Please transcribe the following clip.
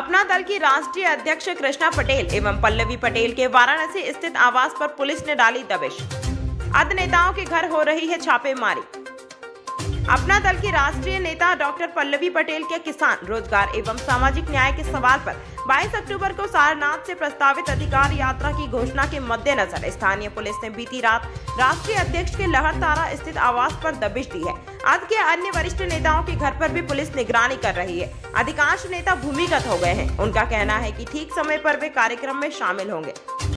अपना दल की राष्ट्रीय अध्यक्ष कृष्णा पटेल एवं पल्लवी पटेल के वाराणसी स्थित आवास पर पुलिस ने डाली दबिश। अध नेताओं के घर हो रही है छापेमारी। अपना दल की राष्ट्रीय नेता डॉक्टर पल्लवी पटेल के किसान रोज़गार एवं सामाजिक न्याय के सवाल पर 22 अक्टूबर को सारनाथ से प्रस्तावित अधिकार यात्रा की घोषणा के मद्देनजर स्थानीय पुलिस ने बीती रात राष्ट्रीय अध्यक्ष के लहर तारा स्थित आवास पर दबिश दी है। आज के अन्य वरिष्ठ नेताओं के घर पर भी पुलिस निगरानी कर रही है। अधिकांश नेता भूमिगत हो गए हैं। उनका कहना है कि ठीक समय पर वे कार्यक्रम में शामिल होंगे।